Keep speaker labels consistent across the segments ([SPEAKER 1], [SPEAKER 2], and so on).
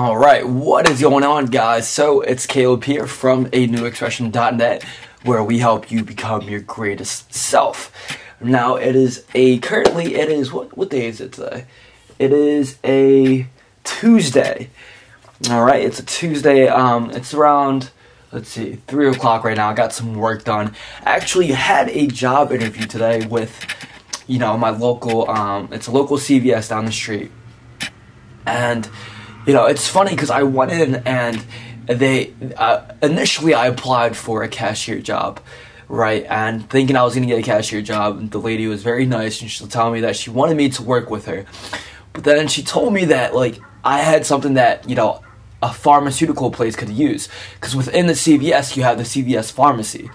[SPEAKER 1] All right, what is going on, guys? So it's Caleb here from anewexpression.net, where we help you become your greatest self. Now it is a currently it is what what day is it today? It is a Tuesday. All right, it's a Tuesday. Um, it's around let's see three o'clock right now. I got some work done. I actually had a job interview today with you know my local. Um, it's a local CVS down the street, and you know, it's funny because I went in and they uh, initially I applied for a cashier job, right? And thinking I was gonna get a cashier job, and the lady was very nice and she'll tell me that she wanted me to work with her, but then she told me that like I had something that you know a pharmaceutical place could use because within the CVS you have the CVS pharmacy.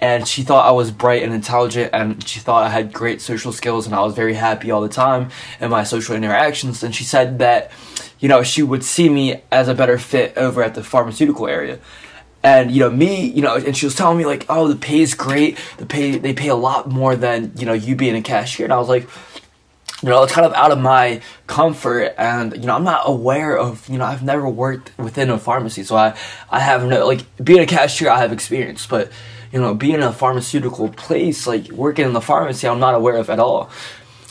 [SPEAKER 1] And she thought I was bright and intelligent, and she thought I had great social skills, and I was very happy all the time in my social interactions. And she said that you know, she would see me as a better fit over at the pharmaceutical area. And you know me, you know, and she was telling me like, "Oh, the pay is great. The pay they pay a lot more than you know you being a cashier." And I was like, you know, it's kind of out of my comfort, and you know, I'm not aware of, you know, I've never worked within a pharmacy, so I, I have no like being a cashier, I have experience, but you know, being in a pharmaceutical place, like working in the pharmacy, I'm not aware of at all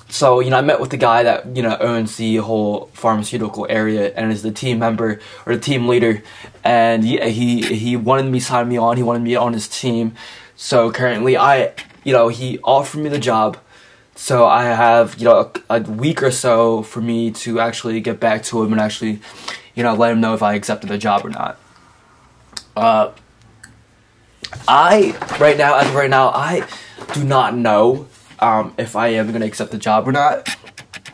[SPEAKER 1] so you know, I met with the guy that you know owns the whole pharmaceutical area and is the team member or the team leader, and yeah, he he wanted me sign me on. He wanted me on his team. So currently, I you know he offered me the job. So I have you know a, a week or so for me to actually get back to him and actually you know let him know if I accepted the job or not. Uh, I right now as of right now I do not know um, if I am going to accept the job or not.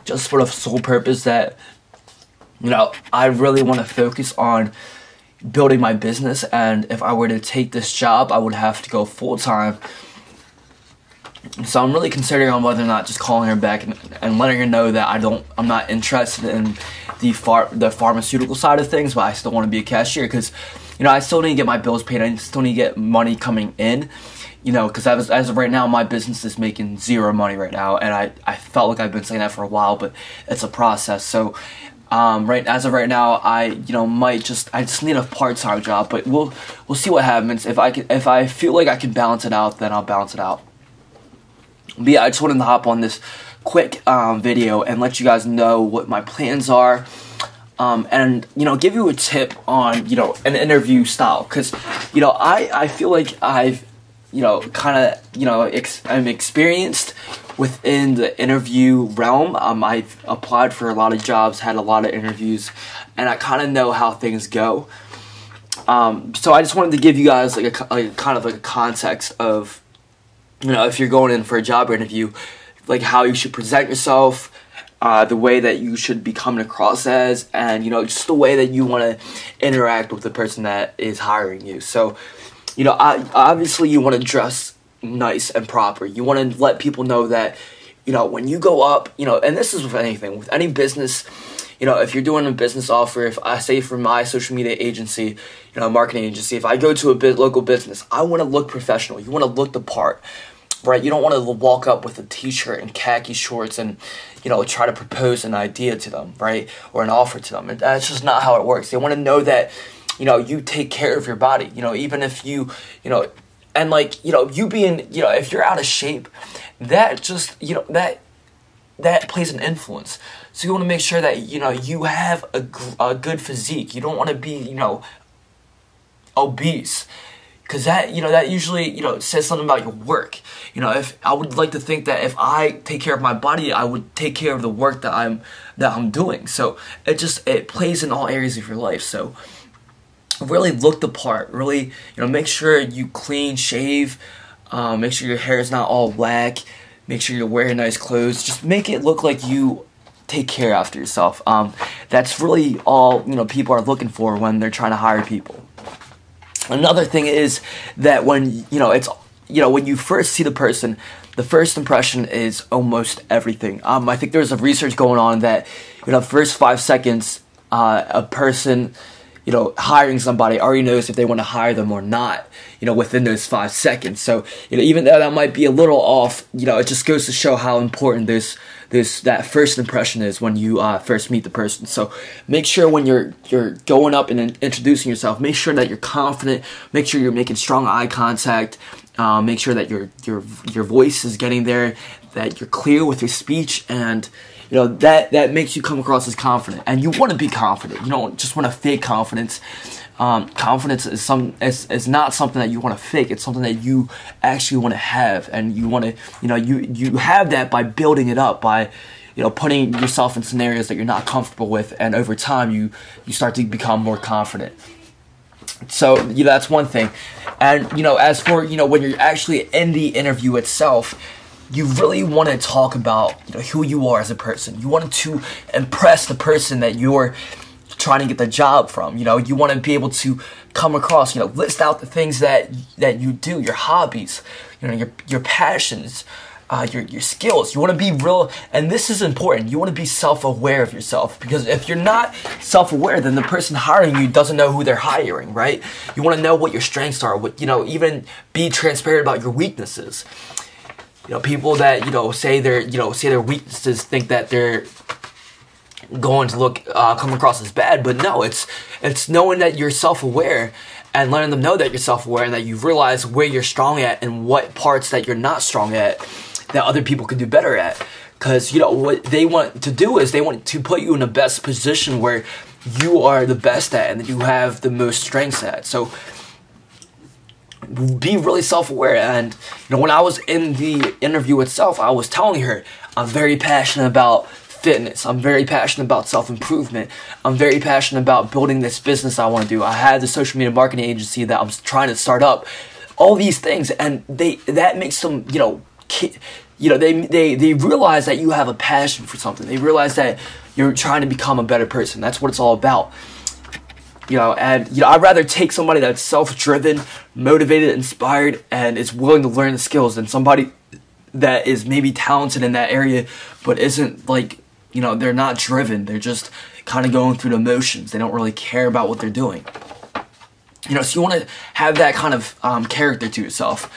[SPEAKER 1] Just for the sole purpose that, you know, I really want to focus on building my business. And if I were to take this job, I would have to go full time. So I'm really considering on whether or not just calling her back and, and letting her know that I don't, I'm not interested in the far, the pharmaceutical side of things, but I still want to be a cashier because, you know, I still need to get my bills paid. I still need to get money coming in you know, because as, as of right now, my business is making zero money right now, and I, I felt like I've been saying that for a while, but it's a process. So, um, right as of right now, I you know might just I just need a part time job, but we'll we'll see what happens. If I can, if I feel like I can balance it out, then I'll balance it out. But yeah, I just wanted to hop on this quick um, video and let you guys know what my plans are. Um, and you know give you a tip on you know an interview style because you know I, I feel like I've you know, kind of, you know, ex- I'm experienced within the interview realm. Um, I've applied for a lot of jobs, had a lot of interviews, and I kind of know how things go. Um, so I just wanted to give you guys like a, kind of a context of, you know, if you're going in for a job interview, like how you should present yourself, uh, the way that you should be coming across as, and you know, just the way that you want to interact with the person that is hiring you. So you know, I, obviously you want to dress nice and proper. You want to let people know that, you know, when you go up, you know, and this is with anything, with any business, you know, if you're doing a business offer, if I say for my social media agency, you know, marketing agency, if I go to a bit local business, I want to look professional. You want to look the part, right? You don't want to walk up with a t-shirt and khaki shorts and, you know, try to propose an idea to them, right? Or an offer to them. And that's just not how it works. They want to know that, you know, you take care of your body. You know, even if you, you know, and like, you know, you being, you know, if you're out of shape, that just, you know, that that plays an influence. So you want to make sure that you know you have a, a good physique. You don't want to be, you know, obese because that you know that usually you know says something about your work you know if i would like to think that if i take care of my body i would take care of the work that i'm that i'm doing so it just it plays in all areas of your life so really look the part. Really, you know, make sure you clean, shave. Um, make sure your hair is not all black. Make sure you're wearing nice clothes. Just make it look like you take care after yourself. Um, that's really all you know people are looking for when they're trying to hire people. Another thing is that when you know it's you know when you first see the person, the first impression is almost everything. Um, I think there's a research going on that you know first five seconds uh, a person you know, hiring somebody already knows if they want to hire them or not, you know, within those five seconds. So, you know, even though that might be a little off, you know, it just goes to show how important this this that first impression is when you uh, first meet the person. So make sure when you're you're going up and in, introducing yourself, make sure that you're confident. Make sure you're making strong eye contact. Uh, make sure that your your your voice is getting there, that you're clear with your speech, and you know that that makes you come across as confident. And you want to be confident. You don't just want to fake confidence. Um, confidence is some is, is not something that you want to fake. It's something that you actually want to have. And you want to you know you you have that by building it up by you know putting yourself in scenarios that you're not comfortable with. And over time you you start to become more confident so know, that's one thing and you know as for you know when you're actually in the interview itself you really want to talk about you know who you are as a person. You want to impress the person that you're trying to get the job from. You know, you want to be able to come across, you know, list out the things that that you do, your hobbies, you know, your your passions, uh, your your skills. You want to be real, and this is important. You want to be self-aware of yourself because if you're not self-aware, then the person hiring you doesn't know who they're hiring, right? You want to know what your strengths are. What you know, even be transparent about your weaknesses you know people that you know say their you know say their weaknesses think that they're going to look uh, come across as bad but no it's it's knowing that you're self-aware and letting them know that you're self-aware and that you realize where you're strong at and what parts that you're not strong at that other people can do better at. Because you know what they want to do is they want to put you in the best position where you are the best at and that you have the most strengths at. So be really self-aware. And you know when i was in the interview itself i was telling her i'm very passionate about fitness. I'm very passionate about self-improvement. I'm very passionate about building this business i want to do. I have the social media marketing agency that i'm trying to start up. All these things and they that makes them you know you know they they they realize that you have a passion for something they realize that you're trying to become a better person that's what it's all about you know, and you know, I'd rather take somebody that's self-driven, motivated, inspired, and is willing to learn the skills than somebody that is maybe talented in that area, but isn't like, you know, they're not driven. They're just kind of going through the motions. They don't really care about what they're doing. You know, so you want to have that kind of um, character to yourself.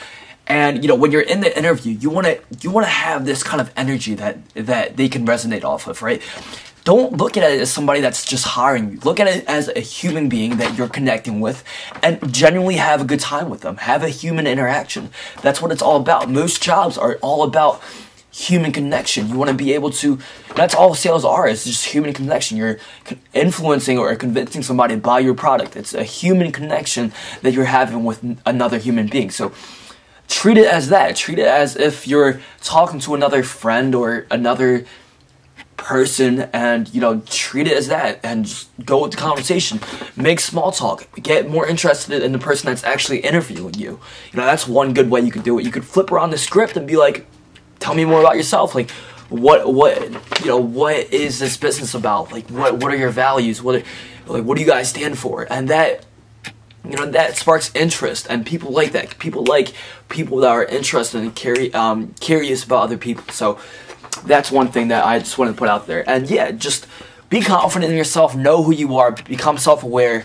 [SPEAKER 1] And you know, when you're in the interview, you want to you want to have this kind of energy that that they can resonate off of, right? don't look at it as somebody that's just hiring you. Look at it as a human being that you're connecting with and genuinely have a good time with them. Have a human interaction. That's what it's all about. Most jobs are all about human connection. You want to be able to, that's all sales are, it's just human connection. You're influencing or convincing somebody to buy your product. It's a human connection that you're having with another human being. So treat it as that. Treat it as if you're talking to another friend or another person and you know treat it as that and just go with the conversation. Make small talk. Get more interested in the person that's actually interviewing you. You know that's one good way you could do it. You could flip around the script and be like tell me more about yourself. Like what what you know what is this business about? Like what what are your values? What are, like what do you guys stand for? And that you know that sparks interest and people like that. People like people that are interested and curi- um, curious about other people. So that's one thing that I just want to put out there. And yeah, just be confident in yourself, know who you are, become self aware,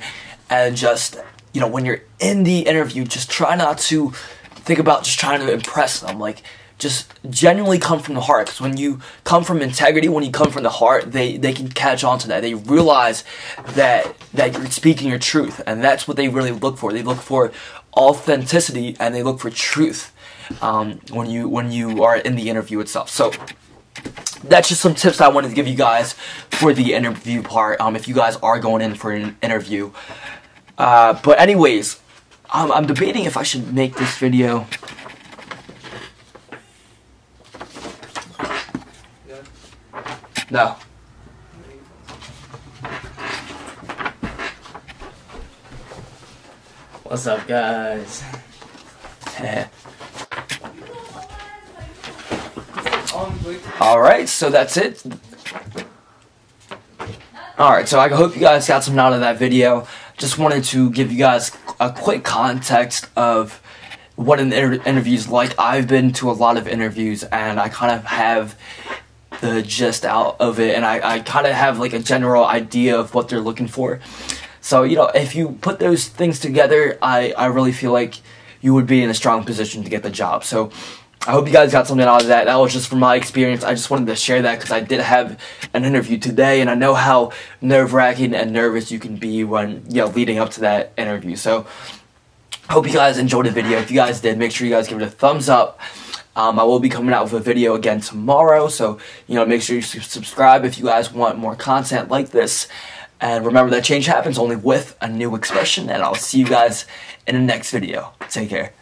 [SPEAKER 1] and just, you know, when you're in the interview, just try not to think about just trying to impress them. Like, just genuinely come from the heart. Because when you come from integrity, when you come from the heart, they, they can catch on to that. They realize that that you're speaking your truth, and that's what they really look for. They look for authenticity and they look for truth um, when you when you are in the interview itself. So that's just some tips I wanted to give you guys for the interview part. Um, if you guys are going in for an interview. Uh, but anyways, um, I'm debating if I should make this video. No. What's up, guys? Alright, so that's it. Alright, so I hope you guys got something out of that video. Just wanted to give you guys a quick context of what an inter interview is like. I've been to a lot of interviews and I kind of have the gist out of it and I, I kind of have like a general idea of what they're looking for. So, you know, if you put those things together, I, I really feel like you would be in a strong position to get the job. So, I hope you guys got something out of that. That was just from my experience. I just wanted to share that because I did have an interview today, and I know how nerve-wracking and nervous you can be when you know leading up to that interview. So, hope you guys enjoyed the video. If you guys did, make sure you guys give it a thumbs up. Um, I will be coming out with a video again tomorrow, so you know make sure you subscribe if you guys want more content like this. And remember that change happens only with a new expression, and I'll see you guys in the next video. Take care.